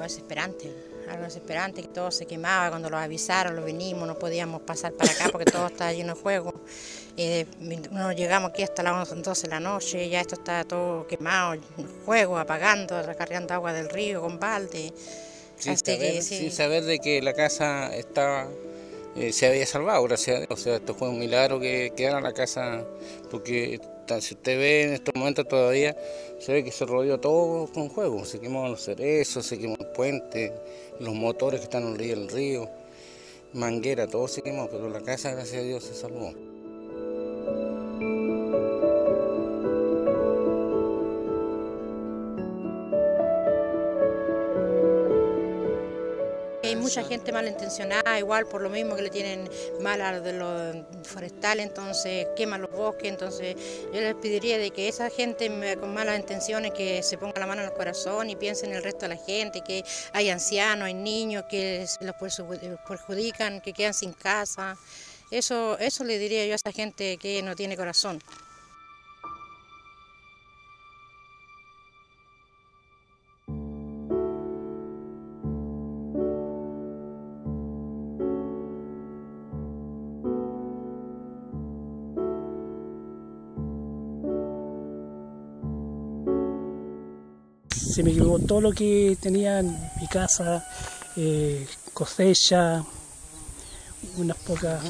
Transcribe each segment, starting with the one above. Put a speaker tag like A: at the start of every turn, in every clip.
A: algo desesperante, algo desesperante, que todo se quemaba cuando los avisaron, lo venimos, no podíamos pasar para acá porque todo estaba lleno de fuego. Eh, no llegamos aquí hasta las 12 de la noche, ya esto está todo quemado, fuego, apagando, recargando agua del río con balde.
B: Sin, saber, sin saber de que la casa estaba eh, se había salvado, gracias a Dios. O sea, esto fue un milagro que quedara la casa, porque si usted ve en estos momentos todavía, se ve que se rodeó todo con juego. Se quemó los cerezos, se quemó el puente, los motores que están en el río, manguera, todo se quemó, pero la casa, gracias a Dios, se salvó.
A: Mucha gente malintencionada, igual por lo mismo que le tienen mal a los forestales, entonces queman los bosques, entonces yo les pediría de que esa gente con malas intenciones que se ponga la mano en el corazón y piense en el resto de la gente, que hay ancianos, hay niños que los perjudican, que quedan sin casa. Eso, eso le diría yo a esa gente que no tiene corazón.
C: Se me llevó todo lo que tenía en mi casa, eh, cosecha, unas pocas,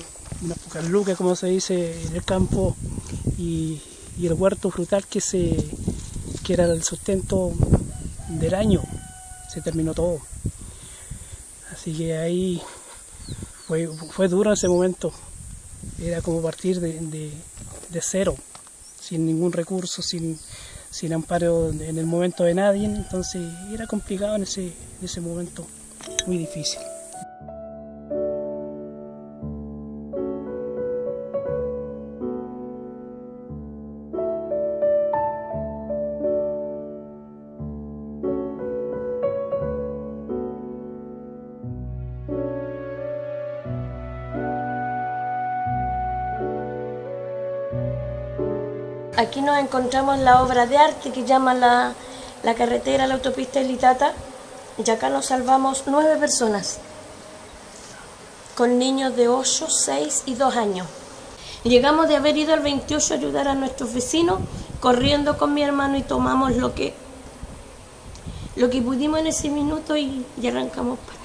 C: unas pocas lucas, como se dice, en el campo, y, el huerto frutal que, se, que era el sustento del año, se terminó todo. Así que ahí fue, fue duro ese momento, era como partir de, de cero, sin ningún recurso, sin sin amparo en el momento de nadie, entonces era complicado en ese, en ese momento, muy difícil.
D: Aquí nos encontramos la obra de arte que llama la, carretera, la autopista Elitata, y acá nos salvamos nueve personas, con niños de 8, 6 y 2 años. Llegamos de haber ido al 28 a ayudar a nuestros vecinos, corriendo con mi hermano y tomamos lo que, lo que pudimos en ese minuto y, y arrancamos para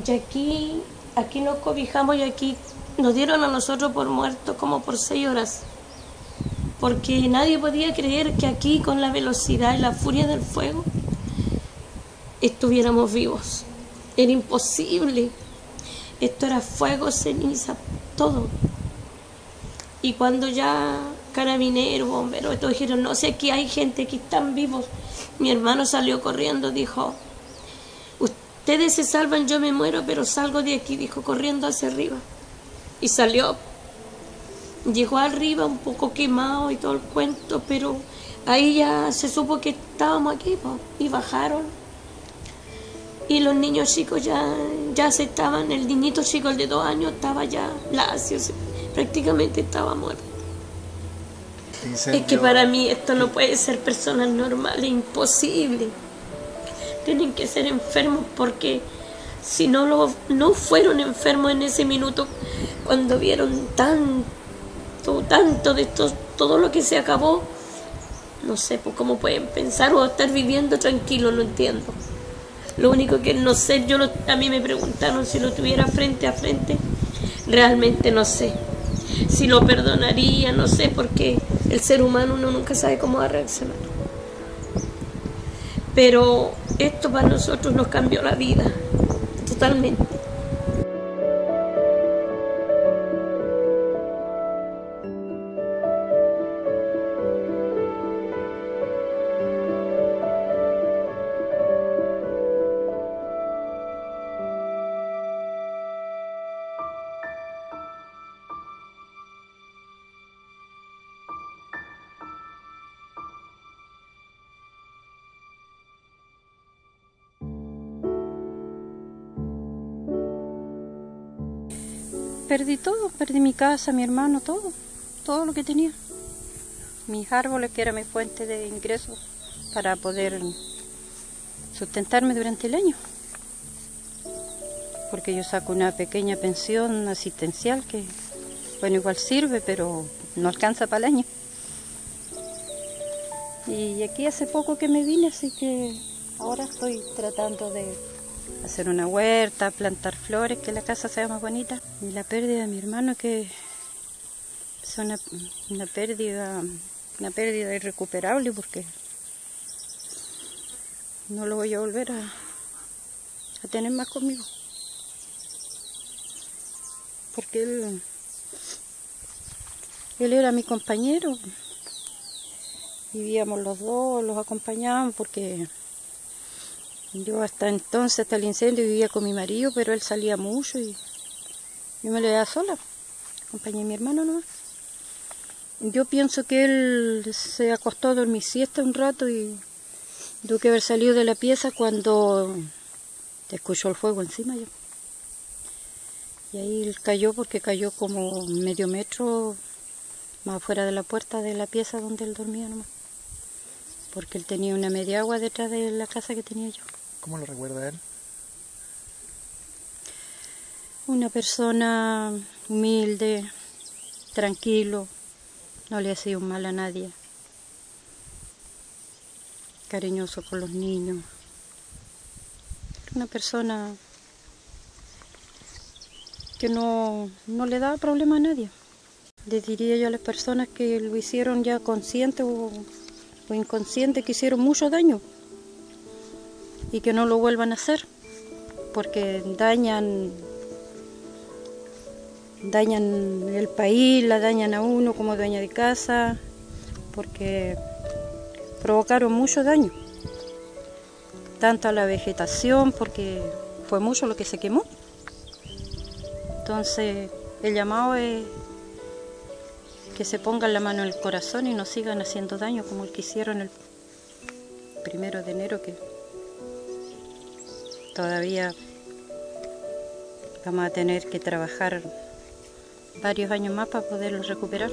D: acá. Y aquí, aquí nos cobijamos y aquí nos dieron a nosotros por muertos como por seis horas, porque nadie podía creer que aquí con la velocidad y la furia del fuego estuviéramos vivos. Era imposible. Esto era fuego, ceniza, todo. Y cuando ya carabineros, bomberos, estos dijeron, no sé, aquí hay gente que están vivos. Mi hermano salió corriendo, dijo, ustedes se salvan, yo me muero, pero salgo de aquí, dijo, corriendo hacia arriba y salió. Llegó arriba un poco quemado y todo el cuento, pero ahí ya se supo que estábamos aquí y bajaron. Y los niños chicos ya, ya se estaban, el niñito chico, el de dos años, estaba ya lacio, prácticamente estaba muerto. Es que para mí esto no puede ser personas normales, imposible. Tienen que ser enfermos porque si no, lo, no fueron enfermos en ese minuto, cuando vieron tanto, tanto de esto, todo lo que se acabó, no sé pues, cómo pueden pensar o estar viviendo tranquilo, no entiendo. Lo único que no sé, yo a mí me preguntaron si lo tuviera frente a frente, realmente no sé. Si lo perdonaría, no sé, porque el ser humano uno nunca sabe cómo va a reaccionar. Pero esto para nosotros nos cambió la vida totalmente.
E: Perdí todo, perdí mi casa, mi hermano, todo, todo lo que tenía. Mis árboles, que era mi fuente de ingresos para poder sustentarme durante el año. Porque yo saco una pequeña pensión asistencial que, bueno, igual sirve, pero no alcanza para el año. Y aquí hace poco que me vine, así que ahora estoy tratando de hacer una huerta, plantar flores, que la casa sea más bonita. Y la pérdida de mi hermano, que es una, pérdida, una pérdida irrecuperable, porque no lo voy a volver a, tener más conmigo. Porque él, él era mi compañero. Vivíamos los dos, los acompañábamos porque yo hasta entonces, hasta el incendio, vivía con mi marido, pero él salía mucho y yo me lo daba sola. Acompañé a mi hermano nomás. Yo pienso que él se acostó a dormir siesta un rato y Tuve que haber salido de la pieza cuando te escuchó el fuego encima yo. Y ahí cayó porque cayó como medio metro más afuera de la puerta de la pieza donde él dormía nomás. Porque él tenía una media agua detrás de la casa que tenía yo.
F: ¿Cómo lo recuerda él?
E: Una persona humilde, tranquilo, no le hacía un mal a nadie cariñoso con los niños. Una persona que no, no le da problema a nadie. Le diría yo a las personas que lo hicieron ya consciente o, o inconsciente que hicieron mucho daño y que no lo vuelvan a hacer porque dañan dañan el país, la dañan a uno como dueña de casa, porque provocaron mucho daño, tanto a la vegetación, porque fue mucho lo que se quemó. Entonces, el llamado es que se pongan la mano en el corazón y no sigan haciendo daño como el que hicieron el primero de enero, que todavía vamos a tener que trabajar varios años más para poderlo recuperar.